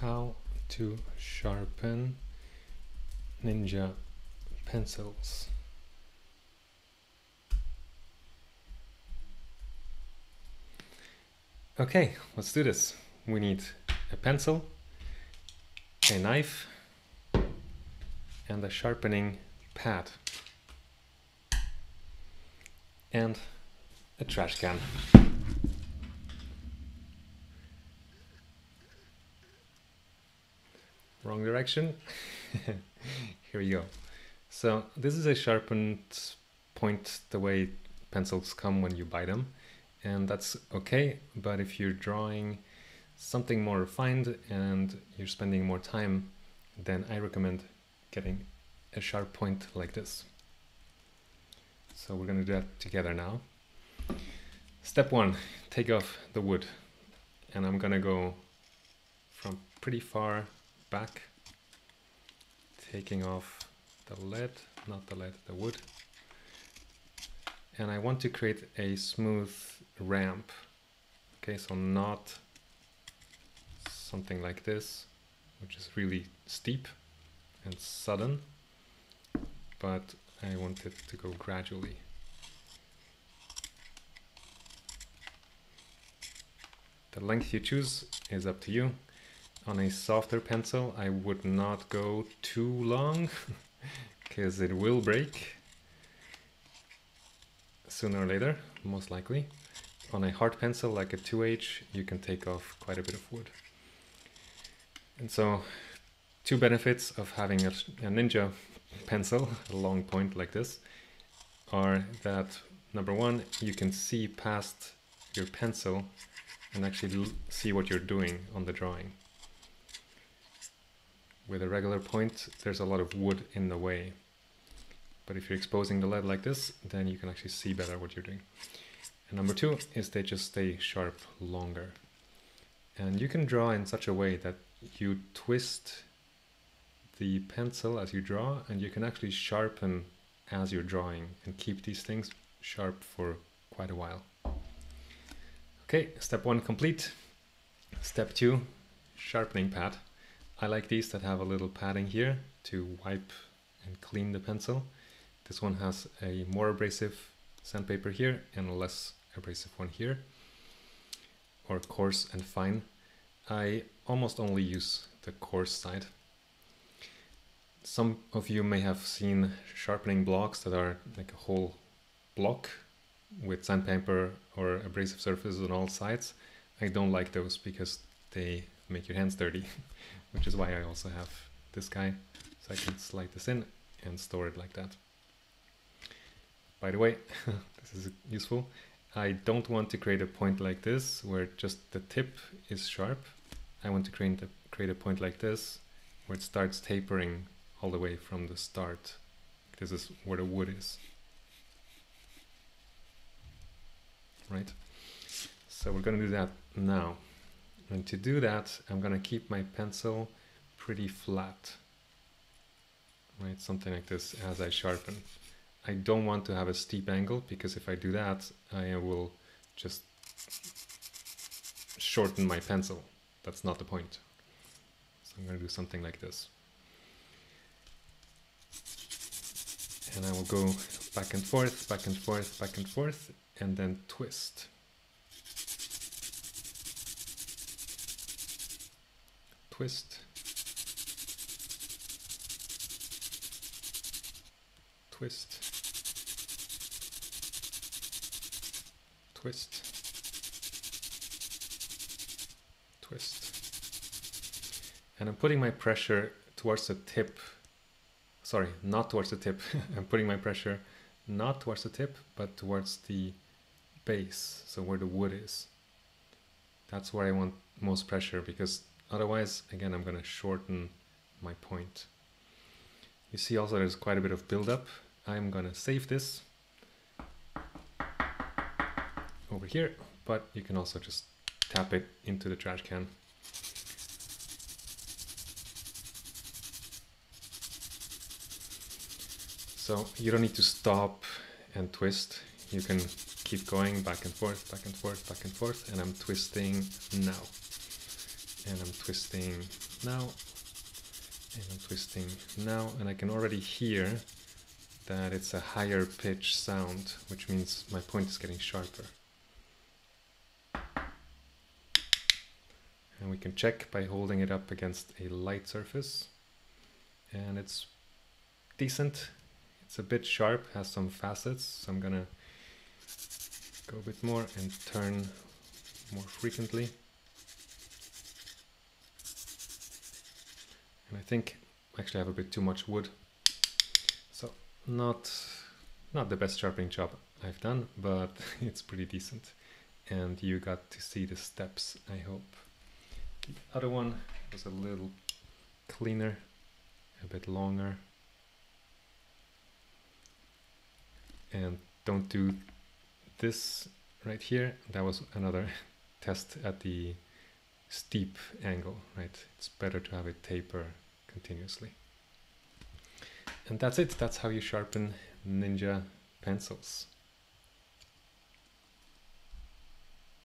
how to sharpen ninja pencils. Okay, let's do this. We need a pencil, a knife, and a sharpening pad. And a trash can. Wrong direction. Here we go. So this is a sharpened point the way pencils come when you buy them. And that's okay, but if you're drawing something more refined and you're spending more time, then I recommend getting a sharp point like this. So we're gonna do that together now. Step one, take off the wood. And I'm gonna go from pretty far back, taking off the lead, not the lead, the wood. And I want to create a smooth ramp. Okay, so not something like this, which is really steep and sudden, but I want it to go gradually. The length you choose is up to you. On a softer pencil, I would not go too long because it will break sooner or later, most likely. On a hard pencil like a 2H, you can take off quite a bit of wood. And so, two benefits of having a, a Ninja pencil, a long point like this, are that number one, you can see past your pencil and actually see what you're doing on the drawing. With a regular point, there's a lot of wood in the way. But if you're exposing the lead like this, then you can actually see better what you're doing. And number two is they just stay sharp longer. And you can draw in such a way that you twist the pencil as you draw and you can actually sharpen as you're drawing and keep these things sharp for quite a while. Okay, step one complete. Step two, sharpening pad. I like these that have a little padding here to wipe and clean the pencil. This one has a more abrasive sandpaper here and a less abrasive one here, or coarse and fine. I almost only use the coarse side. Some of you may have seen sharpening blocks that are like a whole block with sandpaper or abrasive surfaces on all sides. I don't like those because they make your hands dirty, which is why I also have this guy, so I can slide this in and store it like that. By the way, this is useful. I don't want to create a point like this where just the tip is sharp. I want to create a, create a point like this where it starts tapering all the way from the start. This is where the wood is. right? So we're going to do that now. And to do that, I'm going to keep my pencil pretty flat, right? Something like this as I sharpen. I don't want to have a steep angle because if I do that, I will just shorten my pencil. That's not the point. So I'm going to do something like this. And I will go back and forth, back and forth, back and forth, and then twist. Twist. Twist. Twist. Twist. And I'm putting my pressure towards the tip. Sorry, not towards the tip. I'm putting my pressure not towards the tip, but towards the base, so where the wood is. That's where I want most pressure because otherwise, again, I'm going to shorten my point. You see also there's quite a bit of buildup. I'm going to save this over here, but you can also just tap it into the trash can. So you don't need to stop and twist. You can keep going back and forth, back and forth, back and forth, and I'm twisting now. And I'm twisting now, and I'm twisting now, and I can already hear that it's a higher pitch sound, which means my point is getting sharper. And we can check by holding it up against a light surface. And it's decent. It's a bit sharp, has some facets, so I'm gonna go a bit more and turn more frequently. And I think actually I have a bit too much wood. So not not the best sharpening job I've done, but it's pretty decent. And you got to see the steps, I hope. The other one was a little cleaner, a bit longer. And don't do this right here. That was another test at the steep angle, right? It's better to have it taper continuously. And that's it. That's how you sharpen Ninja pencils.